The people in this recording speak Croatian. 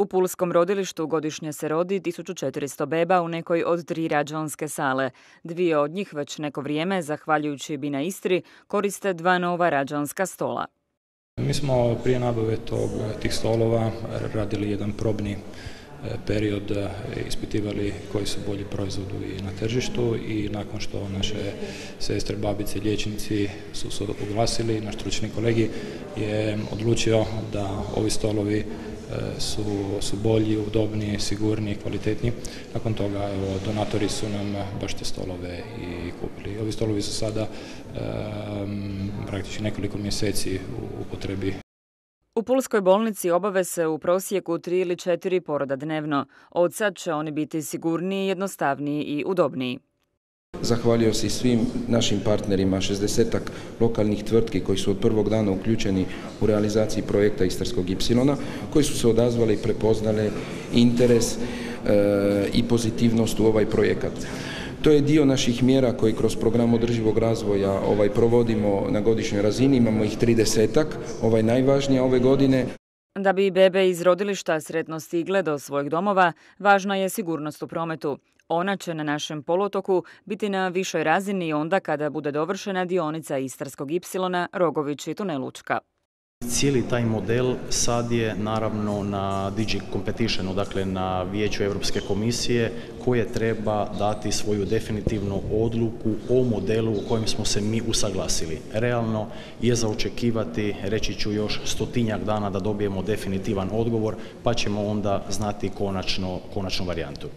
U Pulskom rodilištu godišnje se rodi 1400 beba u nekoj od tri rađanske sale. Dvije od njih već neko vrijeme, zahvaljujući Bina Istri, koriste dva nova rađanska stola. Mi smo prije nabave tog, tih stolova radili jedan probni e, period, e, ispitivali koji su bolji proizvodi na tržištu i nakon što naše sestre, babice, liječnici su se oglasili, naš stručni kolegi je odlučio da ovi stolovi su, su bolji, udobniji, sigurniji, kvalitetniji. Nakon toga evo, donatori su nam baš te stolove i kupili. Ovi stolovi su sada praktički nekoliko mjeseci u upotrebi. U Pulskoj bolnici obave se u prosjeku tri ili četiri poroda dnevno. Od sad će oni biti sigurniji, jednostavniji i udobniji. Zahvalio se i svim našim partnerima, 60 lokalnih tvrtki koji su od prvog dana uključeni u realizaciji projekta Istarskog Y, koji su se odazvali i prepoznali interes e, i pozitivnost u ovaj projekat. To je dio naših mjera koji kroz program održivog razvoja ovaj provodimo na godišnjoj razini, imamo ih 30 ovaj najvažnija ove godine. Da bi bebe iz rodilišta sretno stigle do svojih domova, važna je sigurnost u prometu. Ona će na našem polotoku biti na višoj razini onda kada bude dovršena dionica Istarskog Y, Rogović i Tunelučka. Cijeli taj model sad je naravno na Digi Competitionu, dakle na vijeću Europske komisije koje treba dati svoju definitivnu odluku o modelu u kojem smo se mi usaglasili. Realno je za očekivati, reći ću još stotinjak dana da dobijemo definitivan odgovor pa ćemo onda znati konačno, konačnu varijantu.